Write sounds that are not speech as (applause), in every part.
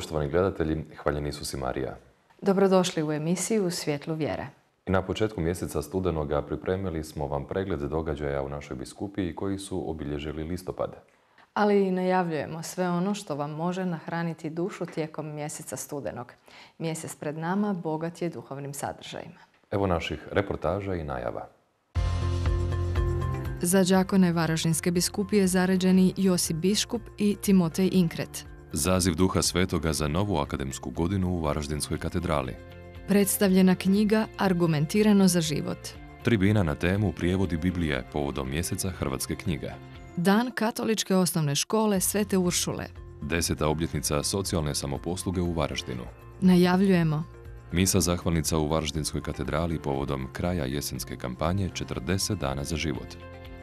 Poštovani gledatelji, hvaljeni Isus i Marija. Dobrodošli u emisiju Svjetlu vjere. I na početku mjeseca studenoga pripremili smo vam pregled događaja u našoj biskupiji koji su obilježili listopad. Ali i najavljujemo sve ono što vam može nahraniti dušu tijekom mjeseca studenog. Mjesec pred nama bogat je duhovnim sadržajima. Evo naših reportaža i najava. Za đakone Varaždinske biskupije zaređeni Josip Biškup i Timotej Inkret. Zaziv duha svetoga za novu akademsku godinu u Varaždinskoj katedrali. Predstavljena knjiga Argumentirano za život. Tribina na temu Prijevodi Biblije povodom mjeseca Hrvatske knjige. Dan katoličke osnovne škole Svete Uršule. Deseta obljetnica socijalne samoposluge u Varaždinu. Najavljujemo Misa zahvalnica u Varaždinskoj katedrali povodom kraja jesenske kampanje 40 dana za život.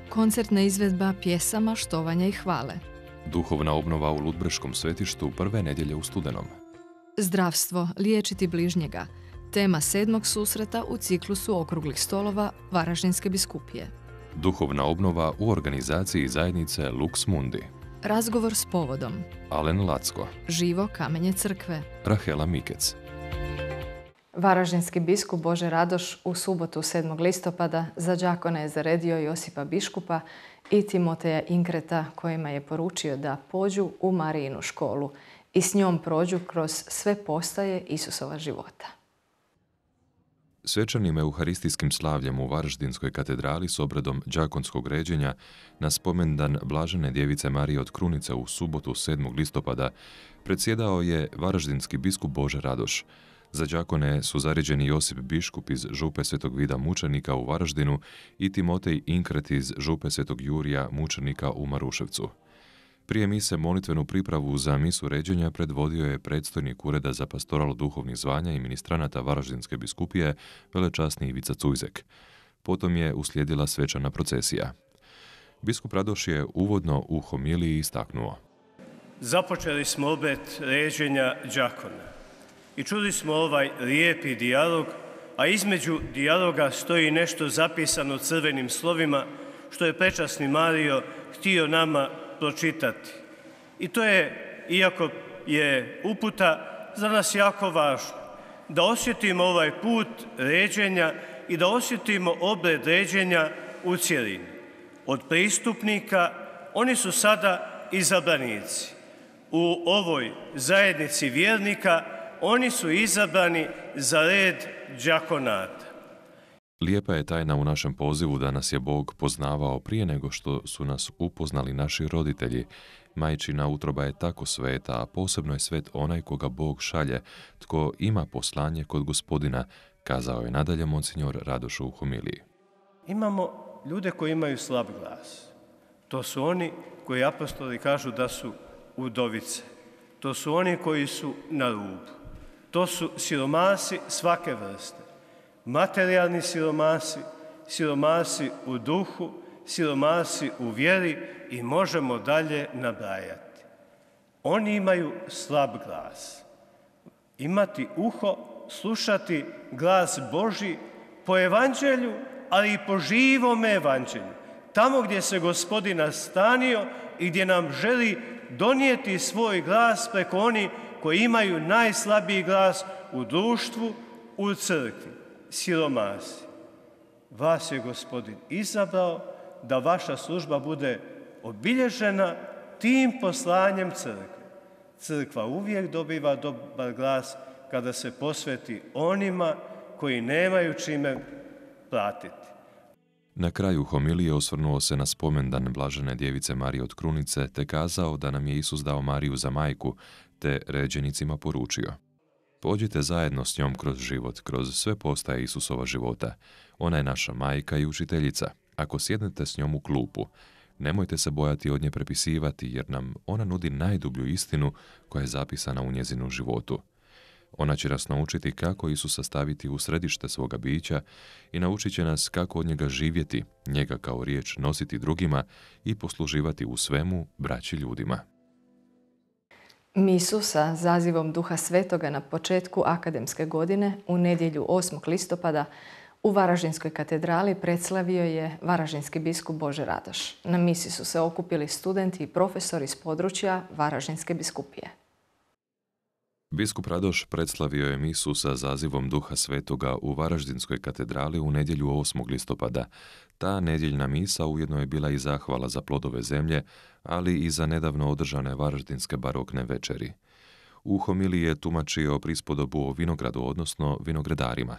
koncertna izvedba pjesama, štovanja i hvale. Duhovna obnova u Ludbreškom svetištu prve nedjelje u studenom. Zdravstvo, liječiti bližnjega. Tema sedmog susreta u ciklusu okruglih stolova Varaždinske biskupije. Duhovna obnova u organizaciji zajednice Lux Mundi. Razgovor s povodom. Alen Lacko, Živo kamenje crkve. Rahela Mikec. Varaždinski biskup Bože Radoš u subotu 7. listopada za đakona je zaredio Josipa Biškupa i Timoteja Inkreta kojima je poručio da pođu u Marijinu školu i s njom prođu kroz sve postaje Isusova života. Svečanim euharistijskim slavljem u Varaždinskoj katedrali s obradom đakonskog ređenja na spomendan Blažene djevice Marije od Krunice u subotu 7. listopada predsjedao je Varaždinski biskup Bože Radoš. Za đakone su zaređeni Josip Biškup iz Župe Svetog Vida mučenika u Varaždinu i Timotej Inkret iz Župe Svetog Jurija mučenika u Maruševcu. Prije mise molitvenu pripravu za misu ređenja predvodio je predstojnik Ureda za pastoral duhovnih zvanja i ministranata Varaždinske biskupije, velečasni Ivica Cujzek. Potom je uslijedila svečana procesija. Biskup Radoš je uvodno u homiliji istaknuo. Započeli smo obet ređenja đakona i čuli smo ovaj lijepi dijalog, a između dijaloga stoji nešto zapisano crvenim slovima što je prečasni Mario htio nama pročitati. I to je, iako je uputa, za nas jako važno. Da osjetimo ovaj put ređenja i da osjetimo obred ređenja u cjelini. Od pristupnika oni su sada izabranici. U ovoj zajednici vjernika oni su izabrani za red đakonata. Lijepa je tajna u našem pozivu da nas je Bog poznavao prije nego što su nas upoznali naši roditelji. Majčina utroba je tako sveta, a posebno je svet onaj koga Bog šalje, tko ima poslanje kod gospodina, kazao je nadalje monsignor Radoš u homiliji. Imamo ljude koji imaju slab glas. To su oni koji apostoli kažu da su udovice. To su oni koji su na rubu. To su siromasi svake vrste. Materijalni siromasi, siromasi u duhu, siromasi u vjeri i možemo dalje nabrajati. Oni imaju slab glas. Imati uho, slušati glas Boži po evanđelju, ali i po živome evanđelju. Tamo gdje se gospodin nastanio i gdje nam želi donijeti svoj glas preko oni koji imaju najslabiji glas u društvu, u crkvi, siromasi. Vas je gospodin izabrao da vaša služba bude obilježena tim poslanjem crkve. Crkva uvijek dobiva dobar glas kada se posveti onima koji nemaju čime platiti. Na kraju homilije osvrnuo se na spomendan Blažene djevice Marije od Krunice te kazao da nam je Isus dao Mariju za majku te ređenicima poručio. Pođite zajedno s njom kroz život, kroz sve postaje Isusova života. Ona je naša majka i učiteljica. Ako sjednete s njom u klupu, nemojte se bojati od nje prepisivati jer nam ona nudi najdublju istinu koja je zapisana u njezinu životu. Ona će nas naučiti kako Isusa staviti u središte svoga bića i naučit će nas kako od njega živjeti, njega kao riječ nositi drugima i posluživati u svemu braći ljudima. Misu sa zazivom Duha Svetoga na početku akademske godine u nedjelju 8. listopada u Varaždinskoj katedrali predslavio je Varaždinski biskup Bože Radoš. Na misi su se okupili studenti i profesori iz područja Varaždinske biskupije. Biskup Radoš predslavio je misu sa zazivom Duha Svetoga u Varaždinskoj katedrali u nedjelju 8. listopada. Ta nedjeljna misa ujedno je bila i zahvala za plodove zemlje, ali i za nedavno održane Varaždinske barokne večeri. U homiliji je tumačio prispodobu o vinogradu, odnosno vinogradarima.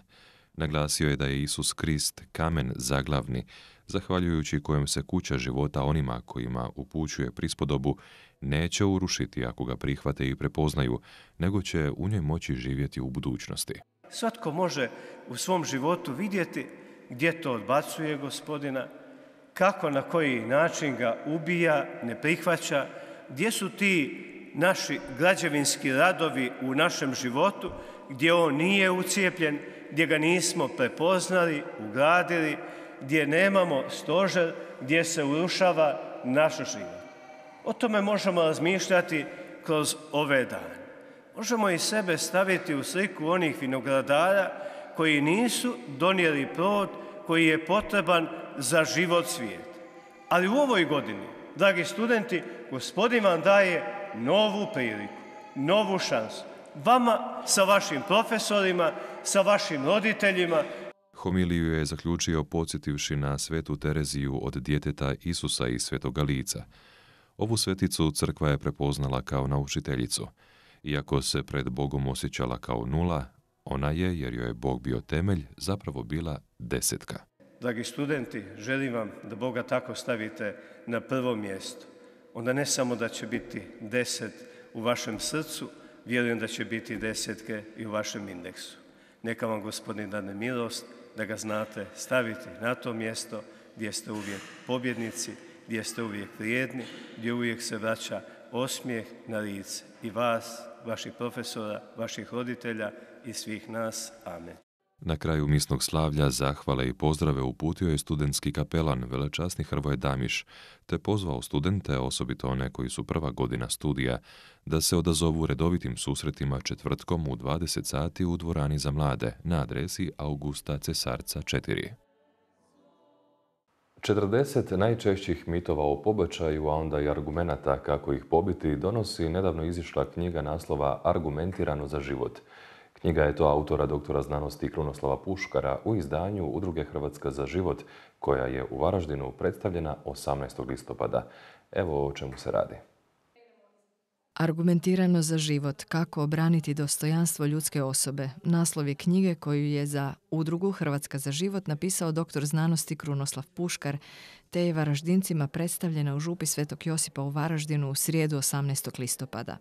Naglasio je da je Isus Krist kamen zaglavni, zahvaljujući kojem se kuća života onima kojima upućuje prispodobu neće urušiti ako ga prihvate i prepoznaju, nego će u njoj moći živjeti u budućnosti. Svatko može u svom životu vidjeti gdje to odbacuje gospodina, kako na koji način ga ubija, ne prihvaća, gdje su ti naši građevinski radovi u našem životu, gdje on nije ucijepljen, gdje ga nismo prepoznali, ugradili, gdje nemamo stožer, gdje se urušava naš život. O tome možemo razmišljati kroz ove dane. Možemo i sebe staviti u sliku onih vinogradara koji nisu donijeli plod koji je potreban za život svijet. Ali u ovoj godini, dragi studenti, gospodin vam daje novu priliku, novu šansu. Vama sa vašim profesorima, sa vašim roditeljima. Homiliju je zaključio podsjetivši na svetu Tereziju od djeteta Isusa i svetoga lica. Ovu sveticu crkva je prepoznala kao naučiteljicu. Iako se pred Bogom osjećala kao nula, ona je, jer joj je Bog bio temelj, zapravo bila desetka. Dragi studenti, želim vam da Boga tako stavite na prvo mjesto. Onda ne samo da će biti deset u vašem srcu, vjerujem da će biti desetke i u vašem indeksu. Neka vam gospodin dane milost da ga znate staviti na to mjesto gdje ste uvijek pobjednici, gdje ste uvijek vrijedni, gdje uvijek se vraća osmijeh na lice i vas, vaših profesora, vaših roditelja i svih nas. Amen. Na kraju misnog slavlja zahvale i pozdrave uputio je studentski kapelan velečasni Hrvoje Damiš, te pozvao studente, osobito one koji su prva godina studija, da se odazovu redovitim susretima četvrtkom u 20 sati u dvorani za mlade na adresi Augusta Cesarca 4. 40 najčešćih mitova o pobačaju, a onda i argumenata kako ih pobiti, donosi nedavno izišla knjiga naslova Argumentirano za život. Knjiga je to autora doktora znanosti Krunoslava Puškara u izdanju Udruge Hrvatska za život, koja je u Varaždinu predstavljena 18. listopada. Evo o čemu se radi. Argumentirano za život, kako obraniti dostojanstvo ljudske osobe, naslov je knjige koju je za udrugu Hrvatska za život napisao doktor znanosti Krunoslav Puškar, te je Varaždincima predstavljena u župi Svetog Josipa u Varaždinu u srijedu 18. listopada.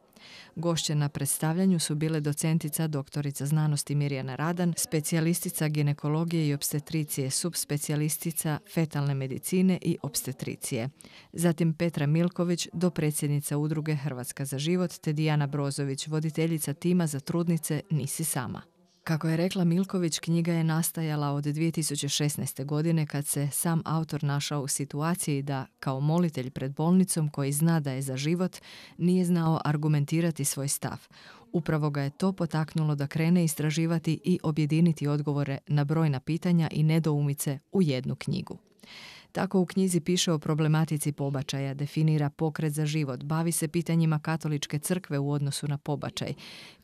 Gošće na predstavljanju su bile docentica doktorica znanosti Mirjana Radan, specijalistica ginekologije i obstetricije, subspecijalistica fetalne medicine i obstetricije. Zatim Petra Milković, dopredsjednica udruge Hrvatska za život, te Dijana Brozović, voditeljica tima za trudnice Nisi sama. Kako je rekla Milković, knjiga je nastajala od 2016. godine kad se sam autor našao u situaciji da, kao molitelj pred bolnicom koji zna da je za život, nije znao argumentirati svoj stav. Upravo ga je to potaknulo da krene istraživati i objediniti odgovore na brojna pitanja i nedoumice u jednu knjigu. Tako u knjizi piše o problematici pobačaja, definira pokret za život, bavi se pitanjima katoličke crkve u odnosu na pobačaj,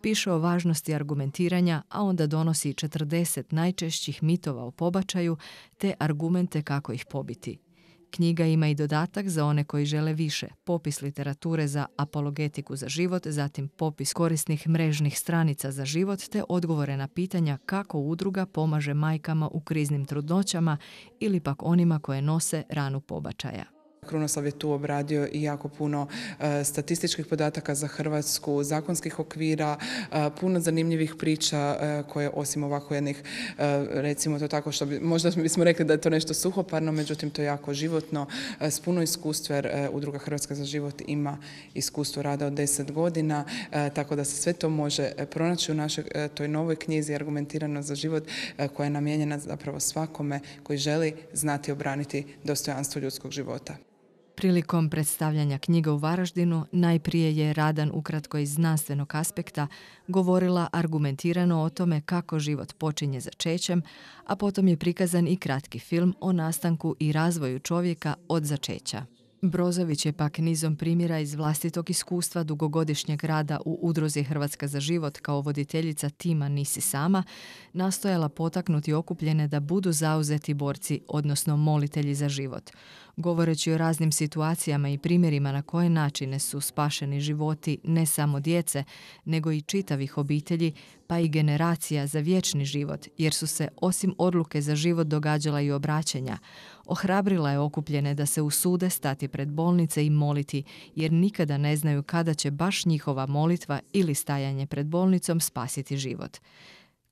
piše o važnosti argumentiranja, a onda donosi 40 najčešćih mitova o pobačaju te argumente kako ih pobiti. Knjiga ima i dodatak za one koji žele više, popis literature za apologetiku za život, zatim popis korisnih mrežnih stranica za život te odgovore na pitanja kako udruga pomaže majkama u kriznim trudnoćama ili pak onima koje nose ranu pobačaja. Krunoslav je tu obradio i jako puno e, statističkih podataka za Hrvatsku, zakonskih okvira, e, puno zanimljivih priča e, koje osim ovako jednih, recimo to tako što bi, možda bismo rekli da je to nešto suhoparno, međutim to je jako životno, s puno iskustva jer Udruga Hrvatska za život ima iskustvo rada od deset godina, tako da se sve to može pronaći u našoj toj novoj knjizi argumentirano za život koja je namijenjena zapravo svakome koji želi znati obraniti dostojanstvo ljudskog života. Prilikom predstavljanja knjiga u Varaždinu najprije je Radan ukratko iz znanstvenog aspekta govorila argumentirano o tome kako život počinje začećem, a potom je prikazan i kratki film o nastanku i razvoju čovjeka od začeća. Brozović je pak nizom primjera iz vlastitog iskustva dugogodišnjeg rada u Udruzi Hrvatska za život kao voditeljica tima Nisi sama, nastojala potaknuti okupljene da budu zauzeti borci, odnosno molitelji za život. Govoreći o raznim situacijama i primjerima na koje načine su spašeni životi ne samo djece, nego i čitavih obitelji, pa i generacija za vječni život, jer su se osim odluke za život događala i obraćenja. Ohrabrila je okupljene da se usude stati pred bolnice i moliti, jer nikada ne znaju kada će baš njihova molitva ili stajanje pred bolnicom spasiti život.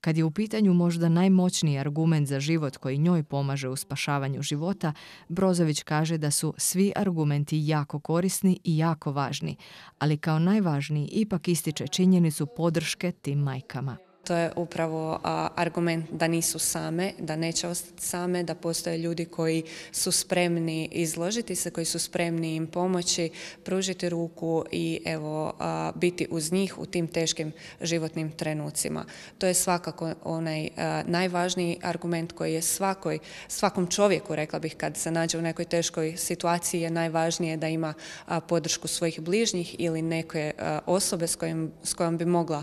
Kad je u pitanju možda najmoćniji argument za život koji njoj pomaže u spašavanju života, Brozović kaže da su svi argumenti jako korisni i jako važni, ali kao najvažniji ipak ističe činjenicu podrške tim majkama. To je upravo argument da nisu same, da neće ostati same, da postoje ljudi koji su spremni izložiti se, koji su spremni im pomoći, pružiti ruku i evo biti uz njih u tim teškim životnim trenucima. To je svakako onaj najvažniji argument koji je svakoj, svakom čovjeku, rekla bih, kad se nađe u nekoj teškoj situaciji je najvažnije da ima podršku svojih bližnjih ili neke osobe s, kojim, s kojom bi mogla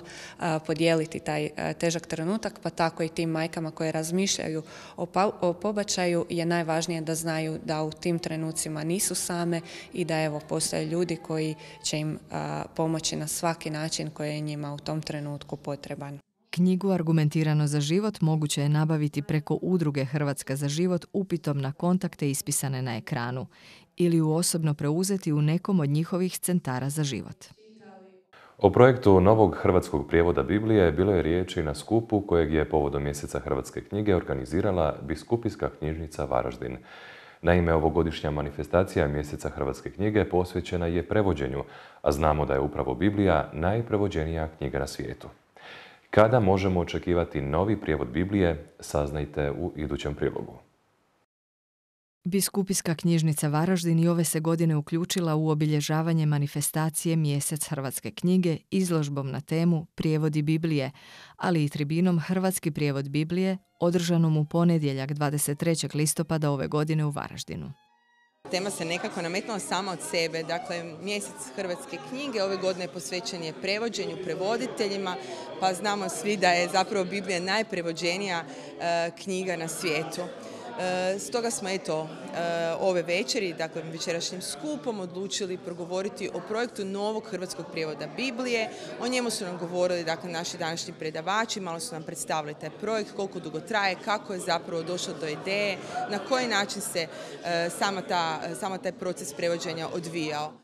podijeliti taj E, težak trenutak, pa tako i tim majkama koje razmišljaju o, pobačaju je najvažnije da znaju da u tim trenucima nisu same i da evo postoje ljudi koji će im pomoći na svaki način koji je njima u tom trenutku potreban. Knjigu Argumentirano za život moguće je nabaviti preko udruge Hrvatska za život upitom na kontakte ispisane na ekranu ili u osobno preuzeti u nekom od njihovih centara za život. O projektu novog hrvatskog prijevoda Biblije bilo je riječi na skupu kojeg je povodom mjeseca hrvatske knjige organizirala Biskupijska knjižnica Varaždin. Naime, ovogodišnja manifestacija mjeseca hrvatske knjige posvećena je prevođenju, a znamo da je upravo Biblija najprevođenija knjiga na svijetu. Kada možemo očekivati novi prijevod Biblije, saznajte u idućem prilogu. Biskupijska knjižnica Varaždin i ove se godine uključila u obilježavanje manifestacije Mjesec Hrvatske knjige izložbom na temu Prijevodi Biblije, ali i tribinom Hrvatski prijevod Biblije održanom u ponedjeljak 23. listopada ove godine u Varaždinu. Tema se nekako nametnula sama od sebe, dakle mjesec hrvatske knjige ove godine posvećen je prevođenju, prevoditeljima, pa znamo svi da je zapravo Biblija najprevođenija e, knjiga na svijetu. E, stoga smo eto e, ove večeri, dakle večerašnjim skupom odlučili progovoriti o projektu novog hrvatskog prijevoda Biblije. O njemu su nam govorili dakle naši današnji predavači, malo su nam predstavili taj projekt, koliko dugo traje, kako je zapravo došlo do ideje, na koji način se e, sama, ta, sama taj proces prevođenja odvijao.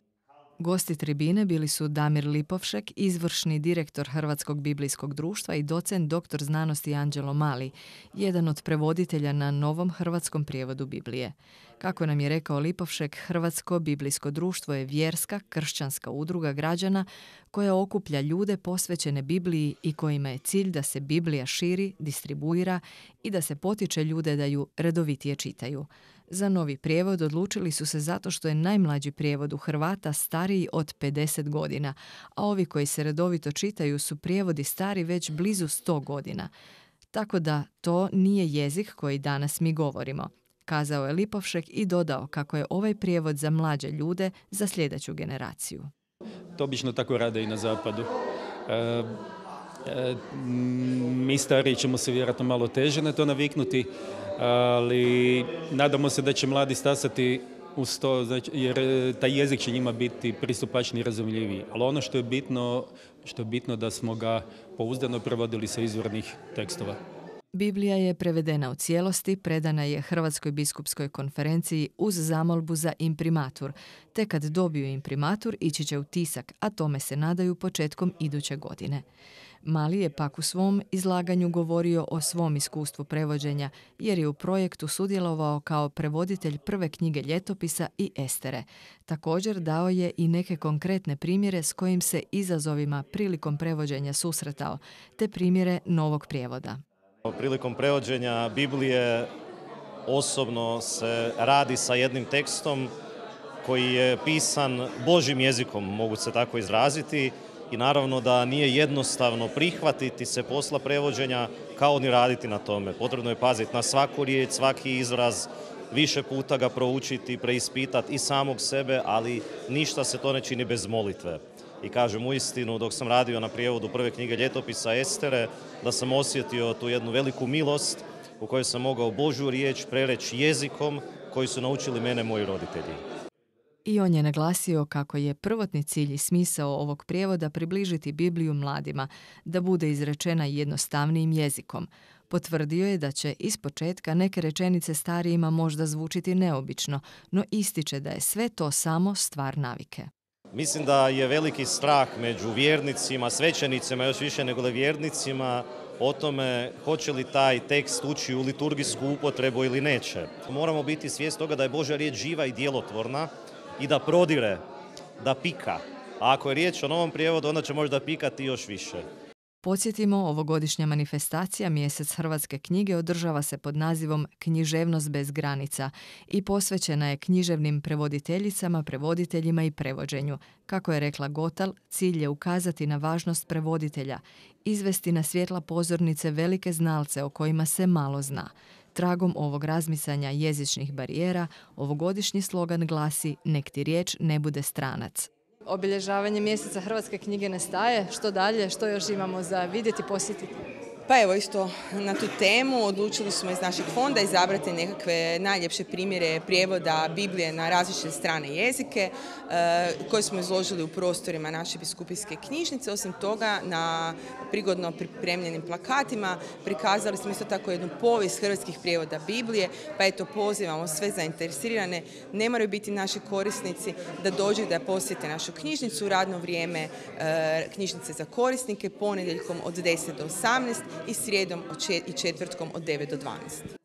Gosti tribine bili su Damir Lipovšek, izvršni direktor Hrvatskog biblijskog društva i docent doktor znanosti Anđelo Mali, jedan od prevoditelja na novom hrvatskom prijevodu Biblije. Kako nam je rekao Lipovšek, Hrvatsko biblijsko društvo je vjerska, kršćanska udruga građana koja okuplja ljude posvećene Bibliji i kojima je cilj da se Biblija širi, distribuira i da se potiče ljude da ju redovitije čitaju. Za novi prijevod odlučili su se zato što je najmlađi prijevod u Hrvata stariji od 50 godina, a ovi koji se redovito čitaju su prijevodi stari već blizu 100 godina. Tako da to nije jezik koji danas mi govorimo. Kazao je Lipovšek i dodao kako je ovaj prijevod za mlađe ljude za sljedeću generaciju. To obično tako rade i na zapadu. E, mi stariji ćemo se vjerojatno malo teže na to naviknuti, ali nadamo se da će mladi stasati uz to, znači, jer e, taj jezik će njima biti pristupačni i razumljiviji. Ali ono što je bitno, što je bitno da smo ga pouzdano prevodili sa izvornih tekstova. Biblija je prevedena u cijelosti, predana je Hrvatskoj biskupskoj konferenciji uz zamolbu za imprimatur, te kad dobiju imprimatur ići će u tisak, a tome se nadaju početkom iduće godine. Mali je pak u svom izlaganju govorio o svom iskustvu prevođenja, jer je u projektu sudjelovao kao prevoditelj prve knjige ljetopisa i estere. Također dao je i neke konkretne primjere s kojim se izazovima prilikom prevođenja susretao, te primjere novog prijevoda. Prilikom prevođenja Biblije osobno se radi sa jednim tekstom koji je pisan Božim jezikom, mogu se tako izraziti, i naravno da nije jednostavno prihvatiti se posla prevođenja kao ni raditi na tome. Potrebno je paziti na svaku riječ, svaki izraz više puta ga proučiti, preispitati i samog sebe, ali ništa se to ne čini bez molitve. I kažem u istinu, dok sam radio na prijevodu prve knjige ljetopisa Estere, da sam osjetio tu jednu veliku milost u kojoj sam mogao Božju riječ prereći jezikom koji su naučili mene moji roditelji. I on je naglasio kako je prvotni cilj i smisao ovog prijevoda približiti Bibliju mladima, da bude izrečena jednostavnijim jezikom. Potvrdio je da će iz početka neke rečenice starijima možda zvučiti neobično, no ističe da je sve to samo stvar navike. Mislim da je veliki strah među vjernicima, svećenicima, još više nego vjernicima, o tome hoće li taj tekst ući u liturgijsku upotrebu ili neće. Moramo biti svijest toga da je Božja riječ živa i djelotvorna i da prodire, da pika. A ako je riječ o novom prijevodu, onda će možda pikati još više. Podsjetimo, ovogodišnja manifestacija Mjesec Hrvatske knjige održava se pod nazivom Književnost bez granica i posvećena je književnim prevoditeljicama, prevoditeljima i prevođenju. Kako je rekla Gotal, cilj je ukazati na važnost prevoditelja, izvesti na svjetla pozornice velike znalce o kojima se malo zna. Tragom ovog razmisanja jezičnih barijera, ovogodišnji slogan glasi Nek ti riječ ne bude stranac. Obilježavanje mjeseca Hrvatske knjige ne staje. Što dalje? Što još imamo za vidjeti, posjetiti? Pa evo isto na tu temu odlučili smo iz našeg fonda izabrati nekakve najljepše primjere prijevoda Biblije na različite strane jezike e, koje smo izložili u prostorima naše biskupijske knjižnice. Osim toga na prigodno pripremljenim plakatima prikazali smo isto tako jednu povijest hrvatskih prijevoda Biblije pa eto pozivamo sve zainteresirane, ne moraju biti naši korisnici da dođu da posjete našu knjižnicu u radno vrijeme e, knjižnice za korisnike ponedjeljkom od 10 do 18 i srijedom i četvrtkom od 9 do 12.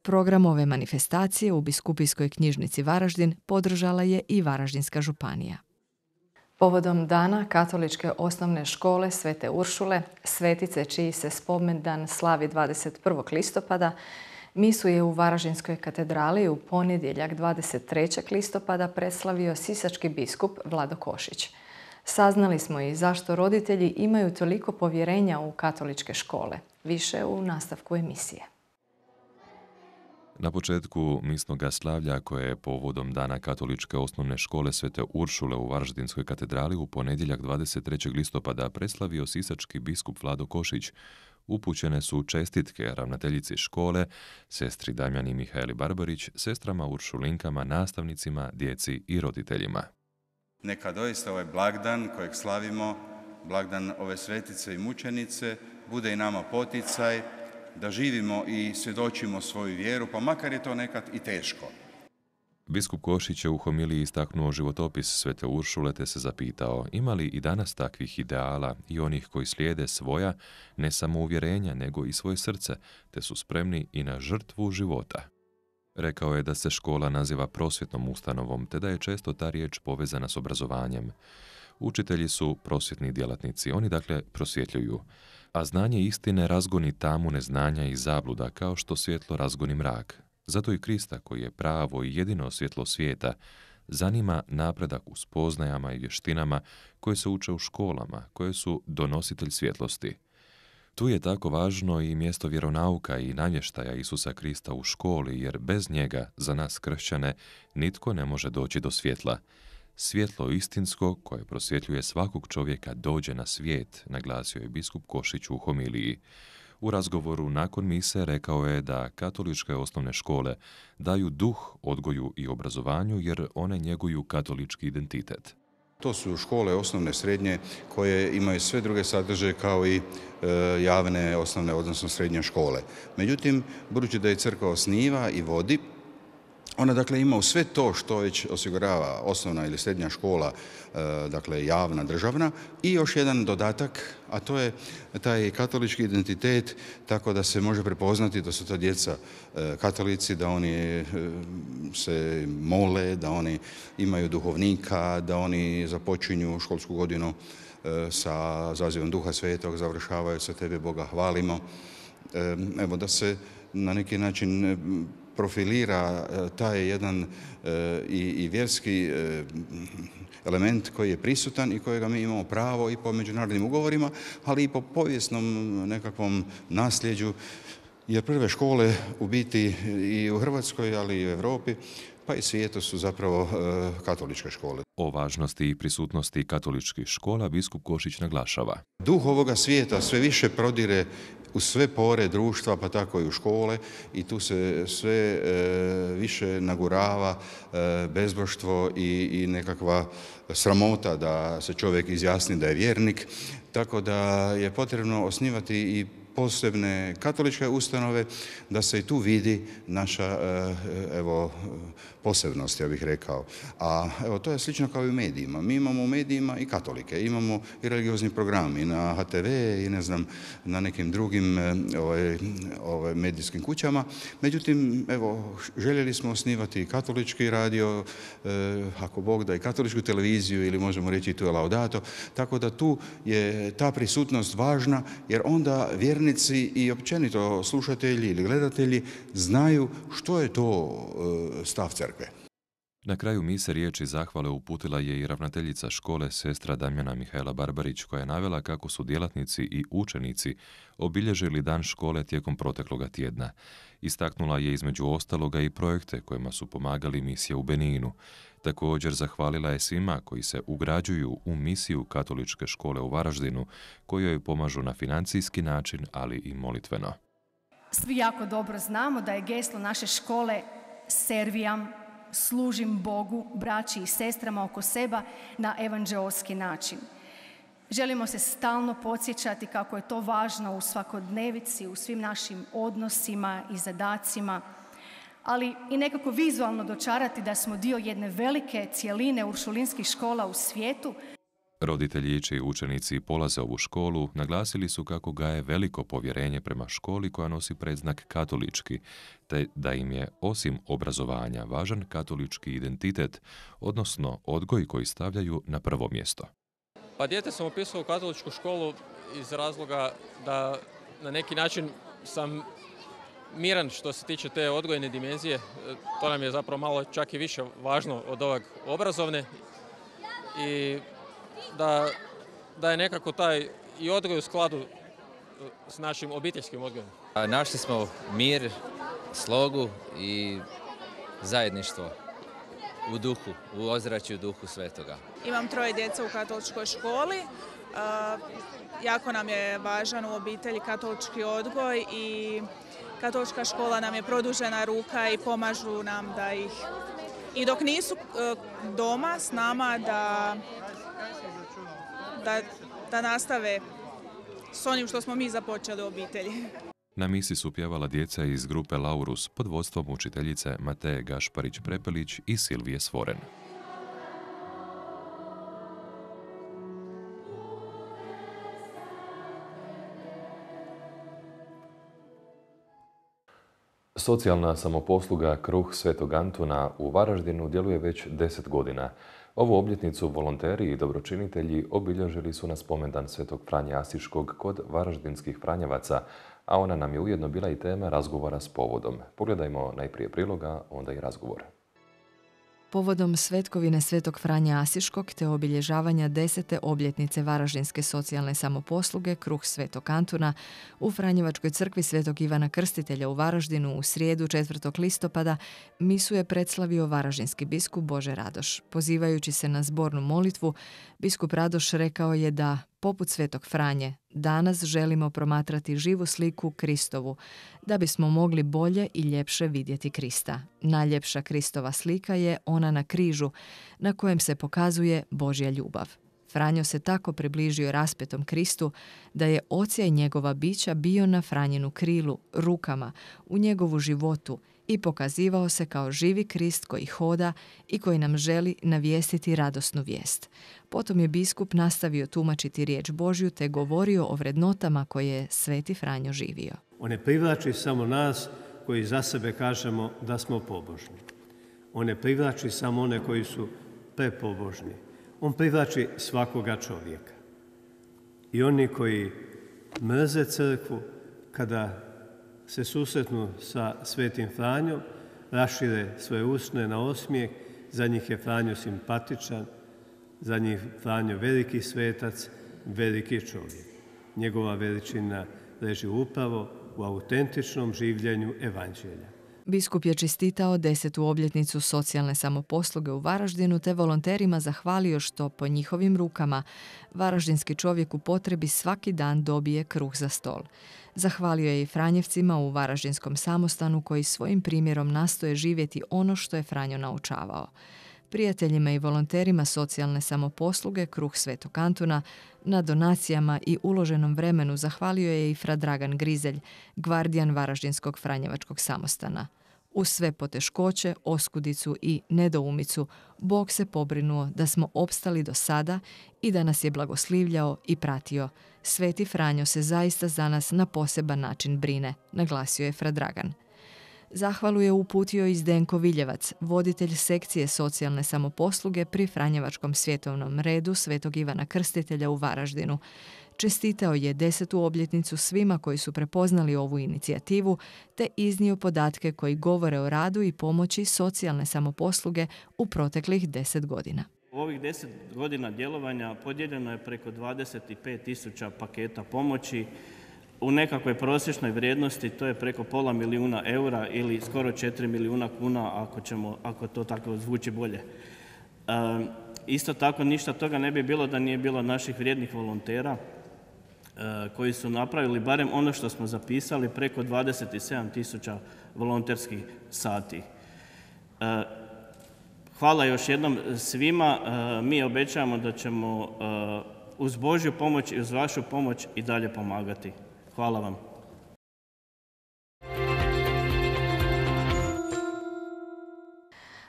Program ove manifestacije u Biskupijskoj knjižnici Varaždin podržala je i Varaždinska županija. Povodom dana katoličke osnovne škole Svete Uršule, svetice čiji se spomendan slavi 21. listopada, Misu je u Varaždinskoj katedrali u ponedjeljak 23. listopada preslavio sisački biskup Vlado Košić. Saznali smo i zašto roditelji imaju toliko povjerenja u katoličke škole. Više u nastavku emisije. Na početku misnog slavlja koje je povodom Dana katoličke osnovne škole Svete Uršule u Varaždinskoj katedrali u ponedjeljak 23. listopada preslavio sisački biskup Vlado Košić, upućene su čestitke ravnateljici škole, sestri Damjani Mihajli Barbarić, sestrama Uršulinkama, nastavnicima, djeci i roditeljima. Neka doista ovaj blagdan kojeg slavimo, blagdan ove svetice i mučenice, bude i nama poticaj da živimo i svjedočimo svoju vjeru, pa makar je to nekad i teško. Biskup Košić je u homiliji istaknuo životopis Svete Uršule te se zapitao ima li i danas takvih ideala i onih koji slijede svoja, ne samo uvjerenja, nego i svoje srce, te su spremni i na žrtvu života. Rekao je da se škola naziva prosvjetnom ustanovom, te da je često ta riječ povezana s obrazovanjem. Učitelji su prosvjetni djelatnici, oni dakle prosvjetljuju. A znanje istine razgoni tamu neznanja i zabluda kao što svjetlo razgoni mrak. Zato i Krista, koji je pravo i jedino svjetlo svijeta, zanima napredak u spoznajama i vještinama koje se uče u školama, koje su donositelj svjetlosti. Tu je tako važno i mjesto vjeronauka i navještaja Isusa Krista u školi, jer bez njega, za nas kršćane, nitko ne može doći do svjetla. Svjetlo istinsko, koje prosvjetljuje svakog čovjeka, dođe na svijet, naglasio je biskup Košić u homiliji. U razgovoru nakon mise rekao je da katoličke osnovne škole daju duh odgoju i obrazovanju jer one njeguju katolički identitet. To su škole osnovne, srednje koje imaju sve druge sadržaje kao i e, javne osnovne, odnosno srednje škole. Međutim, budući da je crkva osniva i vodi, ona dakle ima u sve to što već osigurava osnovna ili srednja škola, e, dakle javna, državna i još jedan dodatak, a to je taj katolički identitet tako da se može prepoznati da su to djeca e, katolici, da oni e, se mole, da oni imaju duhovnika, da oni započinju školsku godinu sa zazivom Duha Svetog, završavaju sa tebe Boga hvalimo. Evo da se na neki način profilira e, taj jedan e, i, vjerski e, element koji je prisutan i kojega mi imamo pravo i po međunarodnim ugovorima, ali i po povijesnom nekakvom nasljeđu jer prve škole u biti i u Hrvatskoj, ali i u Europi, pa i svijetu su zapravo e, katoličke škole. O važnosti i prisutnosti katoličkih škola biskup Košić naglašava. Duh ovoga svijeta sve više prodire u sve pore društva, pa tako i u škole i tu se sve e, više nagurava e, bezboštvo i, i nekakva sramota da se čovjek izjasni da je vjernik, tako da je potrebno osnivati i posebne katoličke ustanove, da se i tu vidi naša e, evo, posebnost, ja bih rekao. A evo, to je slično kao i u medijima. Mi imamo u medijima i katolike, imamo i religiozni program i na HTV i ne znam, na nekim drugim e, ovaj, ovaj, medijskim kućama. Međutim, evo, željeli smo osnivati katolički radio, e, ako Bog da i katoličku televiziju ili možemo reći tu je laudato, tako da tu je ta prisutnost važna jer onda vjernici i općenito slušatelji ili gledatelji znaju što je to e, stav crkve. Na kraju mise riječi zahvale uputila je i ravnateljica škole sestra Damjana Mihajla Barbarić koja je navela kako su djelatnici i učenici obilježili dan škole tijekom protekloga tjedna. Istaknula je između ostaloga i projekte kojima su pomagali misije u Beninu. Također zahvalila je svima koji se ugrađuju u misiju katoličke škole u Varaždinu, kojoj pomažu na financijski način, ali i molitveno. Svi jako dobro znamo da je geslo naše škole servijam, služim Bogu, braći i sestrama oko seba na evanđeoski način. Želimo se stalno podsjećati kako je to važno u svakodnevici, u svim našim odnosima i zadacima, ali i nekako vizualno dočarati da smo dio jedne velike cijeline uršulinskih škola u svijetu Roditelji i učenici polaze ovu školu naglasili su kako ga je veliko povjerenje prema školi koja nosi predznak katolički, te da im je osim obrazovanja važan katolički identitet, odnosno odgoj koji stavljaju na prvo mjesto. Pa dijete sam upisao u katoličku školu iz razloga da na neki način sam miran što se tiče te odgojne dimenzije. To nam je zapravo malo čak i više važno od ovog obrazovne. I da, da je nekako taj i odgoj u skladu e, s našim obiteljskim odgojem. Našli smo mir, slogu i zajedništvo u duhu, u ozračju duhu svetoga. Imam troje djece u katoličkoj školi. E, jako nam je važan u obitelji katolički odgoj i katolička škola nam je produžena ruka i pomažu nam da ih i dok nisu e, doma s nama da da, da nastave s onim što smo mi započeli u obitelji. Na misi su pjevala djeca iz grupe Laurus pod vodstvom učiteljice Mateje Gašparić-Prepelić i Silvije Svoren. Socijalna samoposluga Kruh Svetog Antuna u Varaždinu djeluje već deset godina. Ovu obljetnicu volonteri i dobročinitelji obilježili su na spomendan Svetog Franje Asiškog kod varaždinskih Franjevaca, a ona nam je ujedno bila i tema razgovora s povodom. Pogledajmo najprije priloga, onda i razgovor. Povodom svetkovine Svetog Franja Asiškog te obilježavanja desete obljetnice Varaždinske socijalne samoposluge Kruh Svetog Antuna u Franjevačkoj crkvi Svetog Ivana Krstitelja u Varaždinu u srijedu 4. listopada misu je predslavio Varaždinski biskup Bože Radoš. Pozivajući se na zbornu molitvu, biskup Radoš rekao je da poput Svetog Franje, danas želimo promatrati živu sliku Kristovu, da bismo mogli bolje i ljepše vidjeti Krista. Najljepša Kristova slika je ona na križu, na kojem se pokazuje Božja ljubav. Franjo se tako približio raspetom Kristu da je ocija njegova bića bio na Franjinu krilu, rukama, u njegovu životu i pokazivao se kao živi Krist koji hoda i koji nam želi navijestiti radosnu vijest. Potom je biskup nastavio tumačiti riječ Božju te govorio o vrednotama koje je Sveti Franjo živio. On ne privlači samo nas koji za sebe kažemo da smo pobožni. On ne privlači samo one koji su prepobožni. On privlači svakoga čovjeka. I oni koji mrze crkvu kada se susretnu sa svetim Franjom, rašire svoje usne na osmijeh, za njih je Franjo simpatičan, za njih Franjo veliki svetac, veliki čovjek. Njegova veličina leži upravo u autentičnom življenju evanđelja. Biskup je čestitao desetu obljetnicu socijalne samoposluge u Varaždinu te volonterima zahvalio što po njihovim rukama varaždinski čovjek u potrebi svaki dan dobije kruh za stol. Zahvalio je i Franjevcima u Varaždinskom samostanu koji svojim primjerom nastoje živjeti ono što je Franjo naučavao prijateljima i volonterima socijalne samoposluge Kruh Svetog Antuna, na donacijama i uloženom vremenu zahvalio je i fra Dragan Grizelj, gvardijan Varaždinskog Franjevačkog samostana. Uz sve poteškoće, oskudicu i nedoumicu, Bog se pobrinuo da smo opstali do sada i da nas je blagoslivljao i pratio. Sveti Franjo se zaista za nas na poseban način brine, naglasio je Fra Dragan. Zahvalu je uputio i Zdenko Viljevac, voditelj sekcije socijalne samoposluge pri Franjevačkom svjetovnom redu Svetog Ivana Krstitelja u Varaždinu. Čestitao je desetu obljetnicu svima koji su prepoznali ovu inicijativu te iznio podatke koji govore o radu i pomoći socijalne samoposluge u proteklih deset godina. U ovih deset godina djelovanja podijeljeno je preko 25 tisuća paketa pomoći u nekakvoj prosječnoj vrijednosti to je preko pola milijuna eura ili skoro 4 milijuna kuna ako, ćemo, ako to tako zvuči bolje. E, isto tako ništa toga ne bi bilo da nije bilo naših vrijednih volontera e, koji su napravili barem ono što smo zapisali preko 27 tisuća volonterskih sati. E, hvala još jednom svima. Mi obećavamo da ćemo uz Božju pomoć i uz vašu pomoć i dalje pomagati. Hvala vam.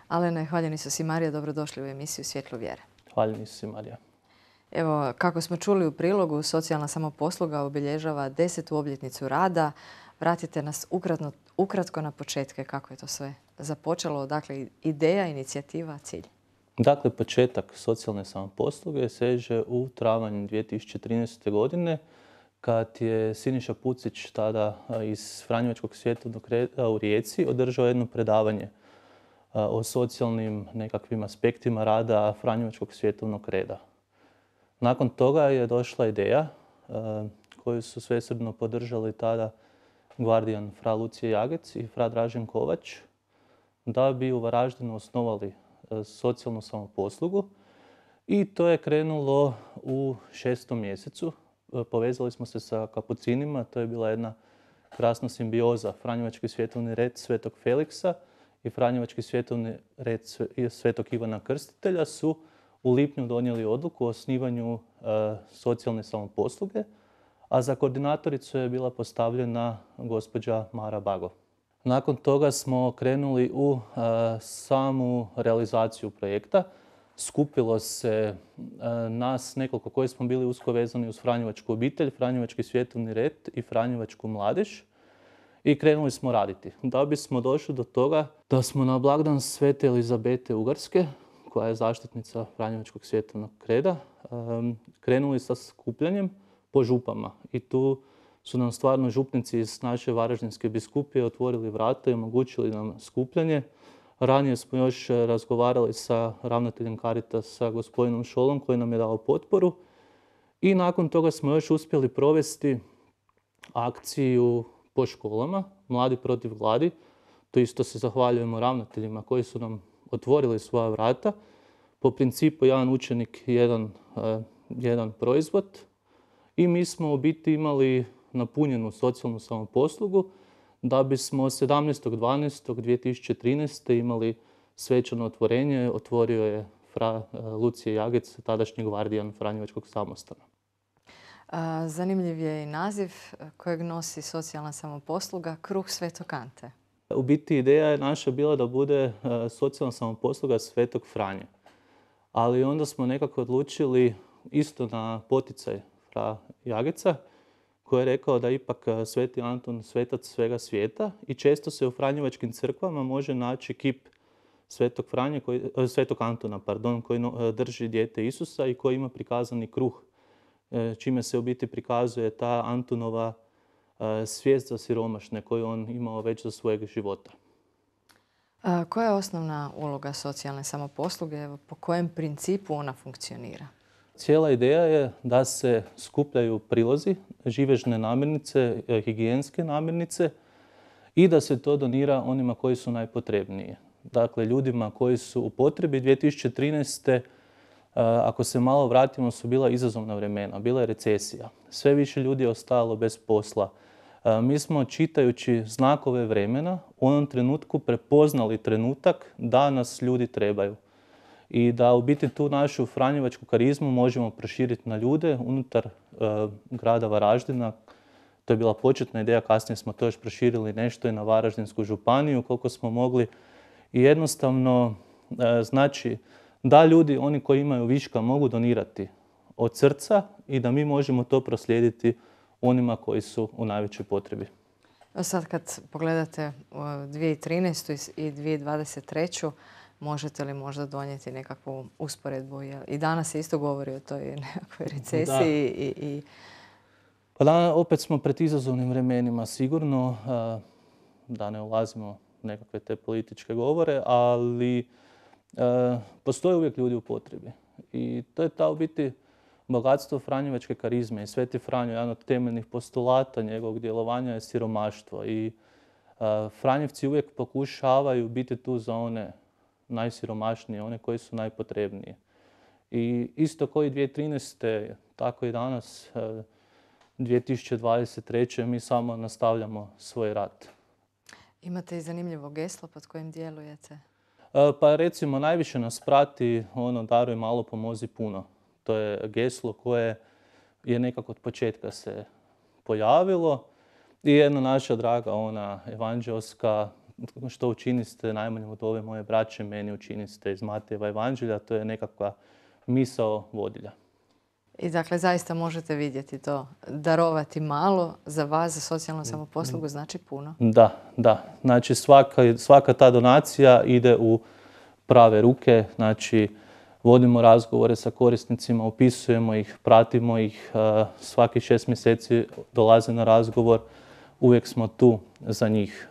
Alene, hvaljeni su si Marija, dobrodošli u emisiju Svjetlo vjere. Hvaljeni su si Marija. Evo, kako smo čuli u prilogu, socijalna samoposluga obilježava desetu obljetnicu rada. Vratite nas ukratno, ukratko na početke kako je to sve započelo. Dakle, ideja, inicijativa, cilj. Dakle, početak socijalne samoposluge seže u travanju 2013. godine kad je Siniša Pucić tada iz Franjevačkog svjetovnog reda u Rijeci održao jedno predavanje o socijalnim nekakvim aspektima rada Franjevačkog svjetovnog reda. Nakon toga je došla ideja koju su svesrdno podržali tada gvardijan fra Lucije Jagec i fra Dražen Kovač da bi u Varaždinu osnovali socijalnu samoposlugu i to je krenulo u šestom mjesecu povezali smo se sa kapucinima, to je bila jedna krasna simbioza. Franjevački svjetovni red Svetog Feliksa i Franjevački svjetovni red Svetog Ivana Krstitelja su u lipnju donijeli odluku o osnivanju e, socijalne samoposluge, a za koordinatoricu je bila postavljena gospođa Mara Bago. Nakon toga smo krenuli u e, samu realizaciju projekta skupilo se e, nas nekoliko koji smo bili usko vezani uz Franjevačku obitelj, Franjevački svjetovni red i Franjevačku mladež i krenuli smo raditi. Da bismo došli do toga da smo na blagdan Svete Elizabete Ugarske, koja je zaštitnica Franjevačkog svjetovnog reda, krenuli sa skupljanjem po župama. I tu su nam stvarno župnici iz naše Varaždinske biskupije otvorili vrata i omogućili nam skupljanje. Ranije smo još e, razgovarali sa ravnateljem Karita, sa gospodinom Šolom koji nam je dao potporu. I nakon toga smo još uspjeli provesti akciju po školama, Mladi protiv gladi. To isto se zahvaljujemo ravnateljima koji su nam otvorili svoja vrata. Po principu jedan učenik, jedan, e, jedan proizvod. I mi smo u biti imali napunjenu socijalnu samoposlugu da bismo 17.12.2013. imali svečano otvorenje. Otvorio je fra e, Lucije Jagec, tadašnji gvardijan Franjevačkog samostana. Zanimljiv je i naziv kojeg nosi socijalna samoposluga Kruh Svetog Ante. U biti ideja je naša bila da bude e, socijalna samoposluga Svetog Franje. Ali onda smo nekako odlučili isto na poticaj fra Jageca koji je rekao da ipak e, Sveti Anton svetac svega svijeta i često se u Franjevačkim crkvama može naći kip Svetog, Franje koji, e, Svetog Antona pardon, koji e, drži dijete Isusa i koji ima prikazani kruh, čime se u biti prikazuje ta Antonova svijest za siromašne koju on imao već za svojeg života. koja je osnovna uloga socijalne samoposluge? Po kojem principu ona funkcionira? Cijela ideja je da se skupljaju prilozi, živežne namirnice, e, higijenske namirnice i da se to donira onima koji su najpotrebniji. Dakle, ljudima koji su u potrebi 2013. E, ako se malo vratimo, su bila izazovna vremena, bila je recesija. Sve više ljudi je ostalo bez posla. E, mi smo čitajući znakove vremena u onom trenutku prepoznali trenutak da nas ljudi trebaju i da u biti tu našu franjevačku karizmu možemo proširiti na ljude unutar e, grada Varaždina. To je bila početna ideja, kasnije smo to još proširili nešto i na Varaždinsku županiju koliko smo mogli. I jednostavno, e, znači, da ljudi, oni koji imaju viška, mogu donirati od srca i da mi možemo to proslijediti onima koji su u najvećoj potrebi. Sad kad pogledate 2013. i 2023 možete li možda donijeti nekakvu usporedbu? I danas se isto govori o toj nekakvoj recesiji i, i... Pa da, opet smo pred izazovnim vremenima sigurno, da ne ulazimo u nekakve te političke govore, ali postoje uvijek ljudi u potrebi. I to je ta u biti bogatstvo Franjevačke karizme i Sveti Franjo, jedan od temeljnih postulata njegovog djelovanja je siromaštvo. I Franjevci uvijek pokušavaju biti tu za one najsiromašnije, one koji su najpotrebnije. I isto koji 2013. tako i danas, 2023. E, mi samo nastavljamo svoj rat. Imate i zanimljivo geslo pod kojim djelujete? E, pa recimo najviše nas prati ono daruj malo, pomozi puno. To je geslo koje je nekako od početka se pojavilo i jedna naša draga ona evanđelska što učiniste najmanje od ove moje braće, meni učiniste iz Matijeva evanđelja, to je nekakva misao vodilja. I dakle, zaista možete vidjeti to. Darovati malo za vas, za socijalnu samoposlugu, znači puno. Da, da. Znači, svaka, svaka ta donacija ide u prave ruke. Znači, vodimo razgovore sa korisnicima, opisujemo ih, pratimo ih. Svaki šest mjeseci dolaze na razgovor. Uvijek smo tu za njih.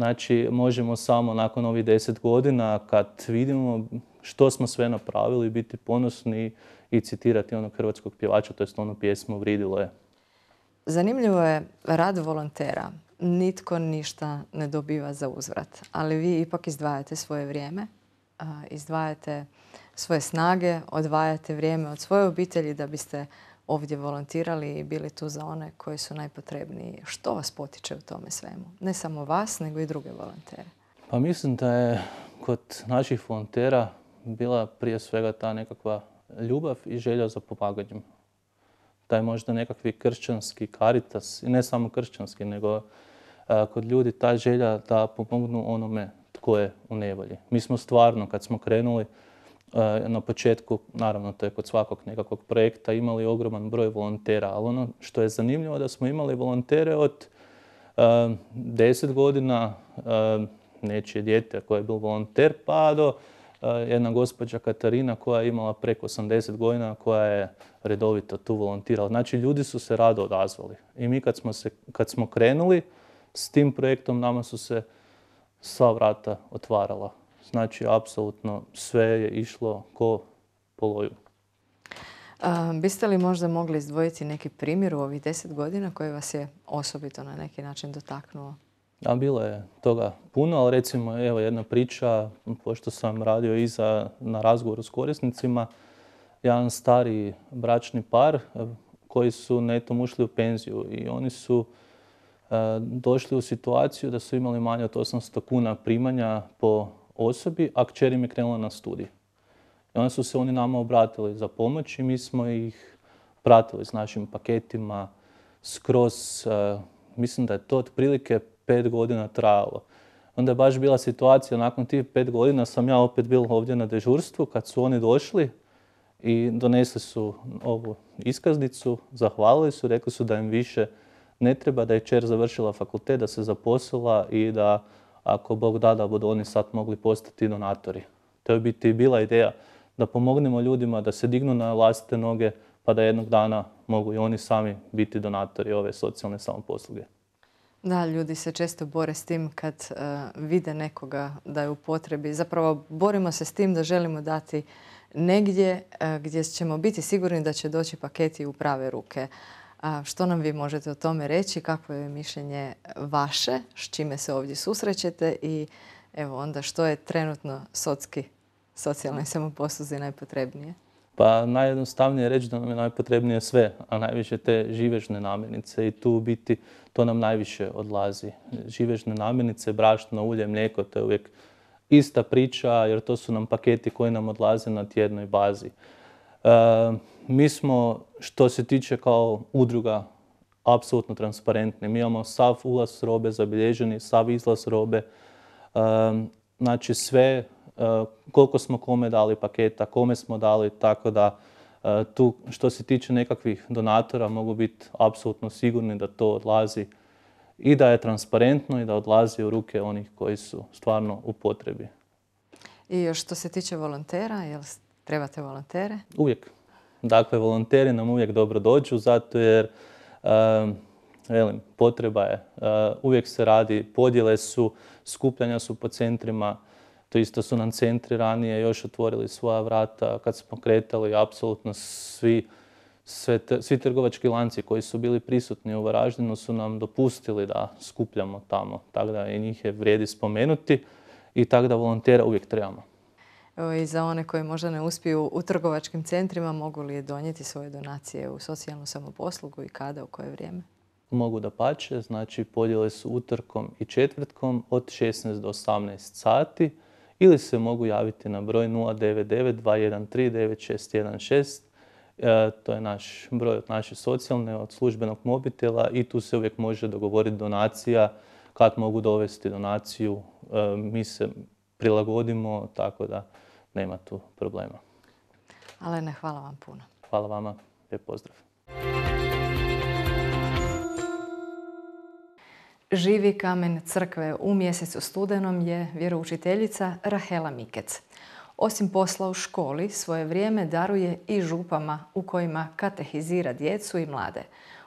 Znači, možemo samo nakon ovih deset godina, kad vidimo što smo sve napravili, biti ponosni i citirati onog hrvatskog pjevača, to je onu pjesmu Vridilo je. Zanimljivo je rad volontera. Nitko ništa ne dobiva za uzvrat, ali vi ipak izdvajate svoje vrijeme, izdvajate svoje snage, odvajate vrijeme od svoje obitelji da biste ovdje volontirali i bili tu za one koji su najpotrebniji. Što vas potiče u tome svemu? Ne samo vas, nego i druge volontere. Pa mislim da je kod naših volontera bila prije svega ta nekakva ljubav i želja za pomaganjem. Taj možda nekakvi kršćanski karitas, i ne samo kršćanski, nego kod ljudi ta želja da pomognu onome tko je u nevolji. Mi smo stvarno, kad smo krenuli, E, na početku, naravno to je kod svakog nekakvog projekta, imali ogroman broj volontera, ali ono što je zanimljivo da smo imali volontere od uh, e, 10 godina, uh, nečije dijete koje je bil volonter, pa do jedna gospođa Katarina koja je imala preko 80 godina, koja je redovito tu volontirala. Znači ljudi su se rado odazvali. I mi kad smo, se, kad smo krenuli s tim projektom, nama su se sva vrata otvarala Znači, apsolutno sve je išlo ko po loju. biste li možda mogli izdvojiti neki primjer u ovih deset godina koji vas je osobito na neki način dotaknuo? Da, bilo je toga puno, ali recimo evo jedna priča, pošto sam radio i na razgovoru s korisnicima, jedan stari bračni par eh, koji su netom ušli u penziju i oni su eh, došli u situaciju da su imali manje od 800 kuna primanja po osobi, a kćer im je krenula na studij. I onda su se oni nama obratili za pomoć i mi smo ih pratili s našim paketima skroz, e, mislim da je to otprilike pet godina trajalo. Onda je baš bila situacija, nakon tih pet godina sam ja opet bil ovdje na dežurstvu kad su oni došli i donesli su ovu iskaznicu, zahvalili su, rekli su da im više ne treba, da je čer završila fakultet, da se zaposlila i da ako Bog da da budu oni sad mogli postati donatori. To je biti bila ideja da pomognemo ljudima da se dignu na vlastite noge pa da jednog dana mogu i oni sami biti donatori ove socijalne samoposluge. Da, ljudi se često bore s tim kad uh, vide nekoga da je u potrebi. Zapravo borimo se s tim da želimo dati negdje gdje ćemo biti sigurni da će doći paketi u prave ruke. Što nam vi možete o tome reći? Kakvo je mišljenje vaše? S čime se ovdje susrećete? I evo onda što je trenutno socki, socijalnoj samoposluzi najpotrebnije? Pa najjednostavnije je reći da nam je najpotrebnije sve, a najviše te živežne namirnice i tu biti to nam najviše odlazi. Živežne namirnice, brašno, ulje, mlijeko, to je uvijek ista priča jer to su nam paketi koji nam odlaze na tjednoj bazi. E, mi smo, što se tiče kao udruga, apsolutno transparentni. Mi imamo sav ulaz robe zabilježeni, sav izlaz robe. E, znači sve, e, koliko smo kome dali paketa, kome smo dali, tako da tu što se tiče nekakvih donatora mogu biti apsolutno sigurni da to odlazi i da je transparentno i da odlazi u ruke onih koji su stvarno u potrebi. I još što se tiče volontera, jel trebate volontere? Uvijek. Dakle, volonteri nam uvijek dobro dođu zato jer velim, potreba je. uvijek se radi, podjele su, skupljanja su po centrima, to isto su nam centri ranije još otvorili svoja vrata kad smo kretali, apsolutno svi svi trgovački lanci koji su bili prisutni u Varaždinu su nam dopustili da skupljamo tamo. Tako da i njih je vrijedi spomenuti i tako da volontera uvijek trebamo. I za one koji možda ne uspiju u trgovačkim centrima, mogu li donijeti svoje donacije u socijalnu samoposlugu i kada, u koje vrijeme? Mogu da pače, znači podjele su utorkom i četvrtkom od 16 do 18 sati ili se mogu javiti na broj 099 213 9616 E, to je naš broj od naše socijalne, od službenog mobitela i tu se uvijek može dogovoriti donacija, kad mogu dovesti donaciju. E, mi se prilagodimo, tako da nema tu problema. Alene, hvala vam puno. Hvala vama. Lijep pozdrav. Živi kamen crkve u mjesecu studenom je vjeroučiteljica Rahela Mikec. Osim posla u školi, svoje vrijeme daruje i župama u kojima katehizira djecu i mlade.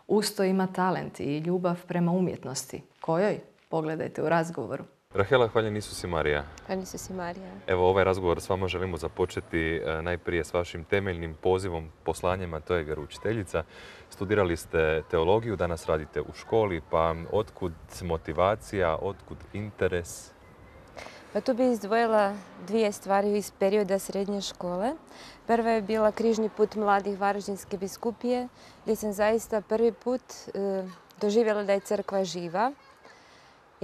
Usto ima talent i ljubav prema umjetnosti. Kojoj? Pogledajte u razgovoru. Rahela, hvaljen Isus i Marija. Hvaljen Isus i Marija. Evo ovaj razgovor s vama želimo započeti e, najprije s vašim temeljnim pozivom, poslanjem, a to je vjeroučiteljica. Studirali ste teologiju, danas radite u školi, pa otkud motivacija, otkud interes pa tu bi izdvojila dvije stvari iz perioda srednje škole. Prva je bila križni put mladih Varaždinske biskupije, gdje sam zaista prvi put e, doživjela da je crkva živa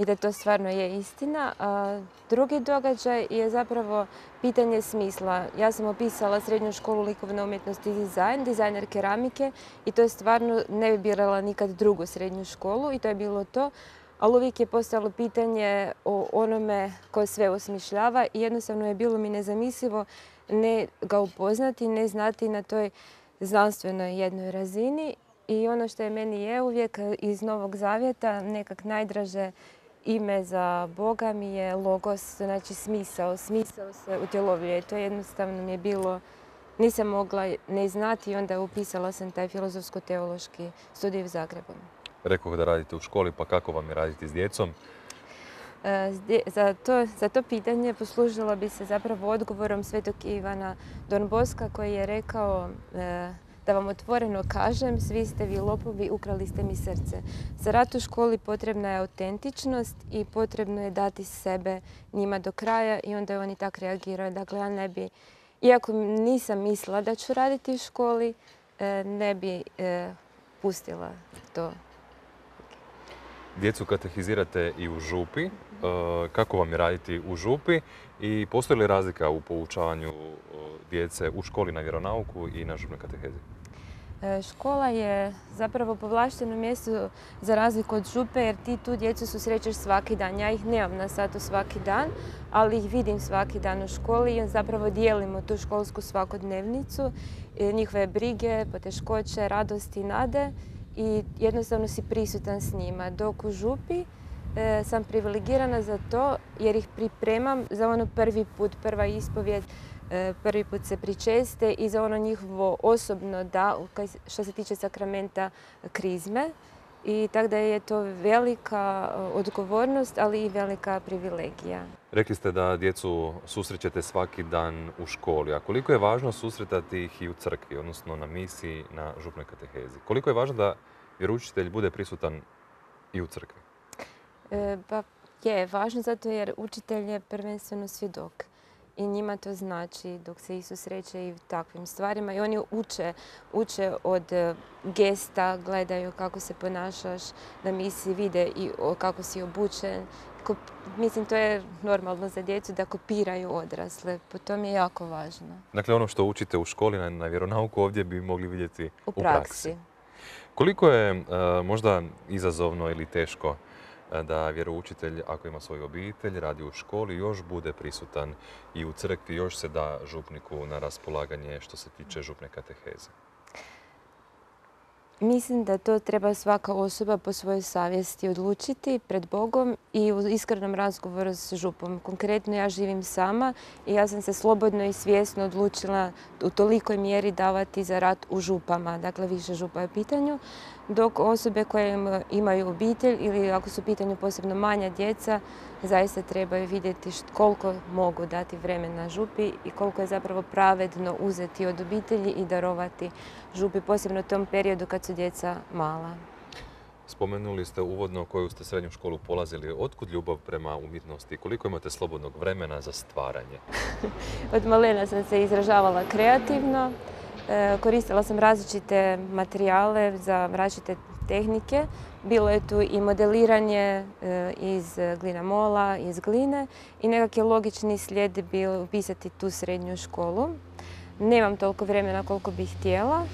i da to stvarno je istina. Drugi događaj je zapravo pitanje smisla. Ja sam opisala srednju školu likovne umjetnosti i dizajn, dizajner keramike i to je stvarno ne bi birala nikad drugu srednju školu i to je bilo to ali uvijek je postalo pitanje o onome ko sve osmišljava i jednostavno je bilo mi nezamislivo ne ga upoznati, ne znati na toj znanstvenoj jednoj razini. I ono što je meni je uvijek iz Novog Zavjeta nekak najdraže ime za Boga mi je logos, znači smisao. Smisao se utjelovljuje. To jednostavno mi je bilo, nisam mogla ne znati i onda upisala sam taj filozofsko-teološki studij u Zagrebu. Rekao da radite u školi, pa kako vam je raditi s djecom? E, za to, za to pitanje poslužila bi se zapravo odgovorom svetog Ivana Don Boska koji je rekao e, da vam otvoreno kažem, svi ste vi lopovi, ukrali ste mi srce. Za rad u školi potrebna je autentičnost i potrebno je dati sebe njima do kraja i onda oni tak reagiraju. Dakle, ja ne bi, iako nisam mislila da ću raditi u školi, e, ne bi pustila to Djecu katehizirate i u župi. E, kako vam je raditi u župi i postoji li razlika u poučavanju e, djece u školi na vjeronauku i na župnoj katehezi? E, škola je zapravo povlašteno mjesto za razliku od župe jer ti tu djecu susrećeš svaki dan. Ja ih nemam na satu svaki dan, ali ih vidim svaki dan u školi i zapravo dijelimo tu školsku svakodnevnicu, njihove brige, poteškoće, radosti, nade i jednostavno si prisutan s njima. Dok u župi e, sam privilegirana za to jer ih pripremam za ono prvi put, prva ispovjed, e, prvi put se pričeste i za ono njihovo osobno da, što se tiče sakramenta krizme. i tako da je to velika odgovornost, ali i velika privilegija. Rekli ste da djecu susrećete svaki dan u školi, a koliko je važno susretati ih i u crkvi, odnosno na misiji, na župnoj katehezi? Koliko je važno da vjeroučitelj bude prisutan i u crkvi? E, pa je, važno zato jer učitelj je prvenstveno svjedok i njima to znači dok se Isus reče i takvim stvarima i oni uče, uče od e, gesta, gledaju kako se ponašaš, da misli vide i kako si obučen. Mislim, to je normalno za djecu da kopiraju odrasle, po tom je jako važno. Dakle, ono što učite u školi na, na vjeronauku ovdje bi mogli vidjeti u praksi. Koliko je e, možda izazovno ili teško da vjeroučitelj, ako ima svoju obitelj, radi u školi, još bude prisutan i u crkvi, još se da župniku na raspolaganje što se tiče župne kateheze. Mislim da to treba svaka osoba po svojoj savjesti odlučiti pred Bogom i u iskrenom razgovoru s župom. Konkretno ja živim sama i ja sam se slobodno i svjesno odlučila u tolikoj mjeri davati za rad u župama. Dakle, više župa je u pitanju dok osobe koje imaju obitelj ili ako su u pitanju posebno manja djeca, zaista trebaju vidjeti koliko mogu dati vremena župi i koliko je zapravo pravedno uzeti od obitelji i darovati župi, posebno u tom periodu kad su djeca mala. Spomenuli ste uvodno koju ste srednju školu polazili. Otkud ljubav prema umjetnosti? Koliko imate slobodnog vremena za stvaranje? (laughs) od malena sam se izražavala kreativno. E, koristila sam različite materijale za različite tehnike. Bilo je tu i modeliranje e, iz glinamola, iz gline i nekakvi logični slijed bio upisati tu srednju školu. Nemam toliko vremena koliko bih htjela,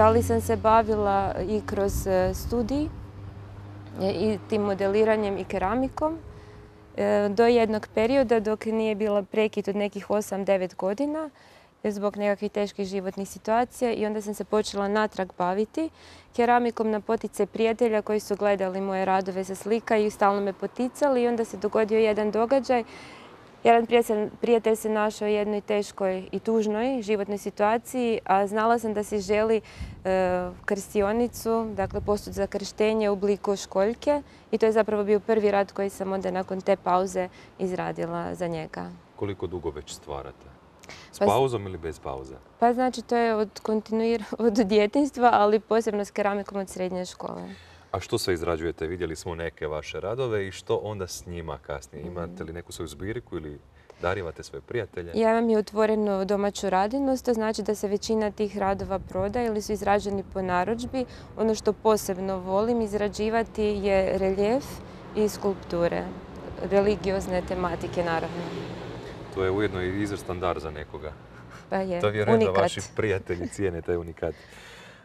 ali sam se bavila i kroz e, studij i tim modeliranjem i keramikom do jednog perioda dok nije bila prekid od nekih 8-9 godina zbog nekakvih teških životnih situacija i onda sam se počela natrag baviti keramikom na potice prijatelja koji su gledali moje radove za slika i stalno me poticali i onda se dogodio jedan događaj. Jedan prijatelj se našao u jednoj teškoj i tužnoj životnoj situaciji, a znala sam da se želi e, krstionicu, dakle postud za krštenje u obliku školjke i to je zapravo bio prvi rad koji sam onda nakon te pauze izradila za njega. Koliko dugo već stvarate? S pa pauzom ili bez pauze? Pa znači to je od kontinuir (laughs) od djetinstva, ali posebno s keramikom od srednje škole. A što se izrađujete? Vidjeli smo neke vaše radove i što onda s njima kasnije? Mm. Imate li neku svoju zbirku ili darivate svoje prijatelje? Ja imam i otvorenu domaću radinost, to znači da se većina tih radova proda ili su izrađeni po narudžbi. Ono što posebno volim izrađivati je reljef i skulpture, religiozne tematike naravno. To je ujedno i izvrstan dar za nekoga. Pa je, to vjerujem da vaši prijatelji cijene taj unikat. (laughs)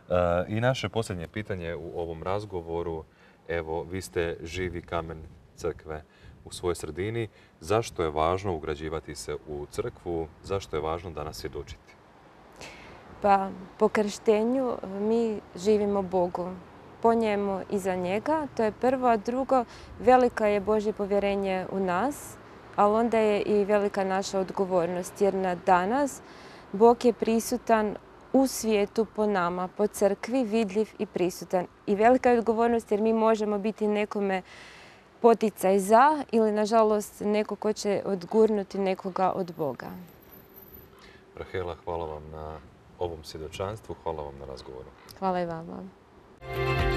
Uh, I naše posljednje pitanje u ovom razgovoru, evo, vi ste živi kamen crkve u svojoj sredini. Zašto je važno ugrađivati se u crkvu? Zašto je važno danas svjedočiti? Pa, po krštenju mi živimo Bogu. Po njemu i za njega, to je prvo. A drugo, velika je Božje povjerenje u nas ali onda je i velika naša odgovornost jer na danas Bog je prisutan u svijetu po nama, po crkvi, vidljiv i prisutan. I velika je odgovornost jer mi možemo biti nekome poticaj za ili nažalost neko ko će odgurnuti nekoga od Boga. Rahela, hvala vam na ovom svjedočanstvu, hvala vam na razgovoru. Hvala i vama.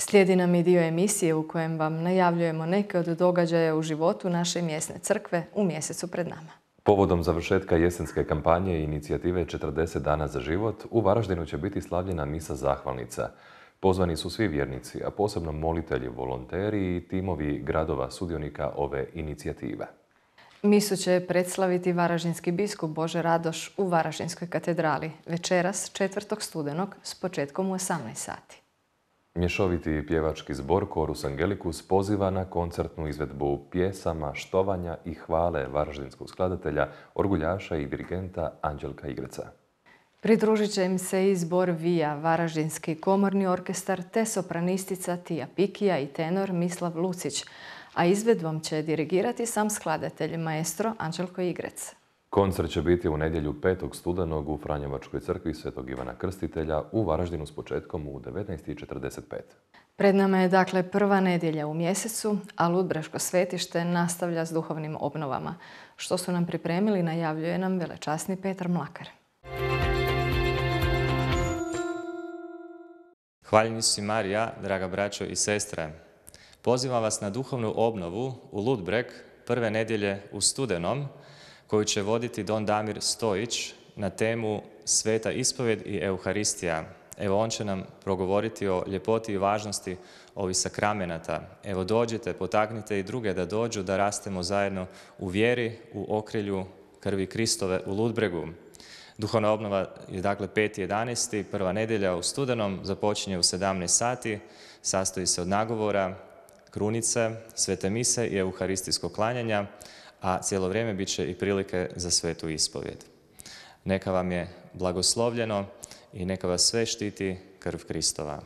Slijedi nam i dio emisije u kojem vam najavljujemo neke od događaja u životu naše mjesne crkve u mjesecu pred nama. Povodom završetka jesenske kampanje i inicijative 40 dana za život, u Varaždinu će biti slavljena misa zahvalnica. Pozvani su svi vjernici, a posebno molitelji, volonteri i timovi gradova sudionika ove inicijative. Misu će predslaviti varaždinski biskup Bože Radoš u Varaždinskoj katedrali večeras 4. studenog s početkom u 18 sati. Mješoviti pjevački zbor Korus Angelicus poziva na koncertnu izvedbu pjesama, štovanja i hvale varaždinskog skladatelja, orguljaša i dirigenta Anđelka Igreca. Pridružit će im se i zbor Vija, Varaždinski komorni orkestar, te sopranistica Tija Pikija i tenor Mislav Lucić, a izvedbom će dirigirati sam skladatelj maestro Anđelko Igrec. Koncert će biti u nedjelju 5. studenog u Franjevačkoj crkvi Svetog Ivana Krstitelja u Varaždinu s početkom u 19.45. Pred nama je dakle prva nedjelja u mjesecu, a Ludbreško svetište nastavlja s duhovnim obnovama. Što su nam pripremili najavljuje nam velečasni Petar Mlakar. Hvaljeni su Marija, draga braćo i sestre. Pozivam vas na duhovnu obnovu u Ludbreg prve nedjelje u studenom koju će voditi Don Damir Stojić na temu Sveta ispovjed i Euharistija. Evo on će nam progovoriti o ljepoti i važnosti ovih sakramenata. Evo dođite, potaknite i druge da dođu, da rastemo zajedno u vjeri, u okrilju krvi Kristove u Ludbregu. Duhovna obnova je dakle 5.11. Prva nedjelja u studenom, započinje u 17 sati, sastoji se od nagovora, krunice, svete mise i euharistijskog klanjanja, a cijelo vrijeme bit će i prilike za svetu ispovjed. Neka vam je blagoslovljeno i neka vas sve štiti krv Kristova.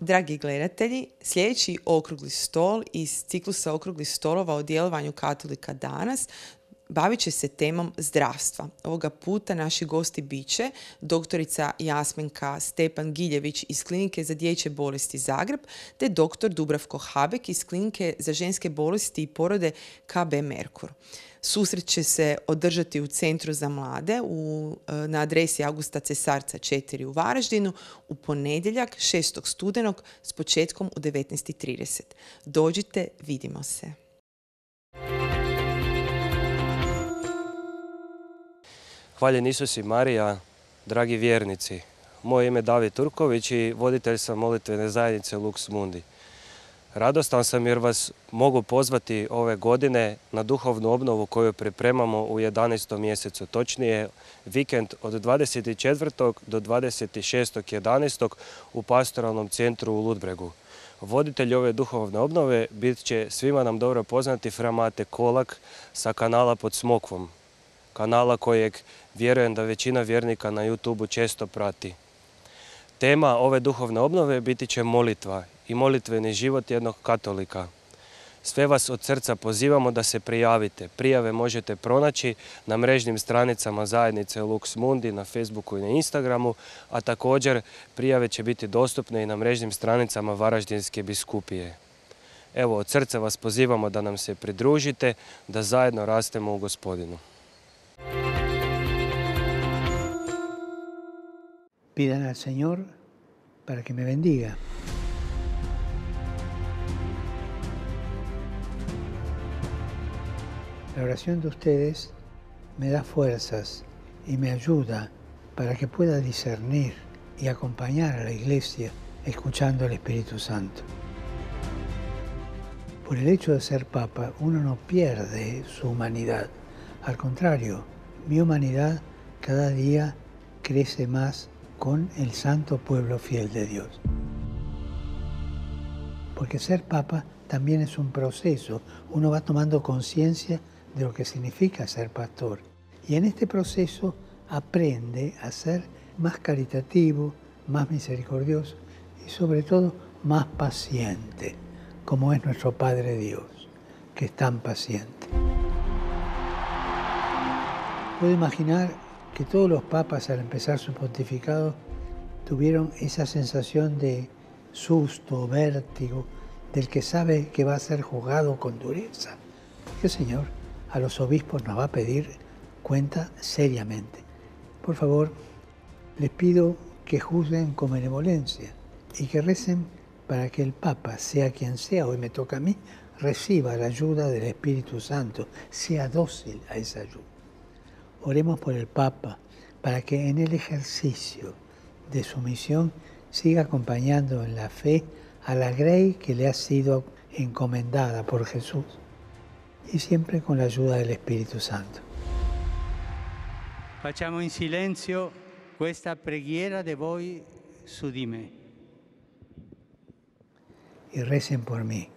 Dragi gledatelji, sljedeći okrugli stol iz ciklusa okruglih stolova o djelovanju katolika danas bavit će se temom zdravstva. Ovoga puta naši gosti biće doktorica Jasminka Stepan Giljević iz Klinike za dječje bolesti Zagreb te doktor Dubravko Habek iz Klinike za ženske bolesti i porode KB Merkur. Susret će se održati u Centru za mlade u, e, na adresi Augusta Cesarca 4 u Varaždinu u ponedjeljak 6. studenog s početkom u 19.30. Dođite, vidimo se. Hvaljen Isus i Marija, dragi vjernici. Moje ime je David Turković i voditelj sam molitvene zajednice Lux Mundi. Radostan sam jer vas mogu pozvati ove godine na duhovnu obnovu koju pripremamo u 11. mjesecu, točnije vikend od 24. do 26.11. u pastoralnom centru u Ludbregu. Voditelj ove duhovne obnove bit će svima nam dobro poznati Framate Kolak sa kanala pod Smokvom, kanala kojeg vjerujem da većina vjernika na YouTube često prati. Tema ove duhovne obnove biti će molitva i molitveni život jednog katolika. Sve vas od srca pozivamo da se prijavite. Prijave možete pronaći na mrežnim stranicama zajednice Lux Mundi na Facebooku i na Instagramu, a također prijave će biti dostupne i na mrežnim stranicama Varaždinske biskupije. Evo, od srca vas pozivamo da nam se pridružite, da zajedno rastemo u gospodinu. Pidan al Señor para que me bendiga. La oración de ustedes me da fuerzas y me ayuda para que pueda discernir y acompañar a la iglesia escuchando al Espíritu Santo. Por el hecho de ser papa, uno no pierde su humanidad. Al contrario, mi humanidad cada día crece más con el santo pueblo fiel de Dios. Porque ser papa también es un proceso. Uno va tomando conciencia de lo que significa ser pastor. Y en este proceso aprende a ser más caritativo, más misericordioso y sobre todo más paciente, como es nuestro Padre Dios, que es tan paciente. Puedo imaginar que todos los papas al empezar su pontificado tuvieron esa sensación de susto, vértigo, del que sabe que va a ser juzgado con dureza. Que Señor a los obispos nos va a pedir cuenta seriamente. Por favor, les pido que juzguen con benevolencia y que recen para que el Papa, sea quien sea, hoy me toca a mí, reciba la ayuda del Espíritu Santo, sea dócil a esa ayuda. Oremos por el Papa para que en el ejercicio de su misión siga acompañando en la fe a la grey que le ha sido encomendada por Jesús y siempre con la ayuda del Espíritu Santo. Facciamo in silenzio questa preghiera de voi su di me. Y recen por mí,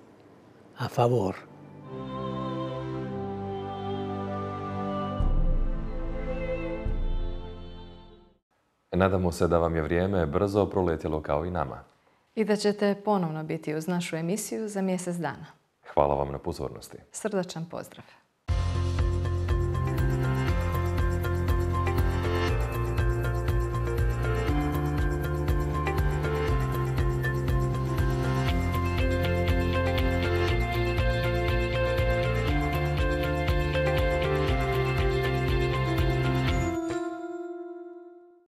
a favor. Nadamo se da vam je vrijeme brzo proletjelo kao i nama. I da ćete ponovno biti uz našu emisiju za mjesec dana. Hvala vam na pozornosti. Srdačan pozdrav.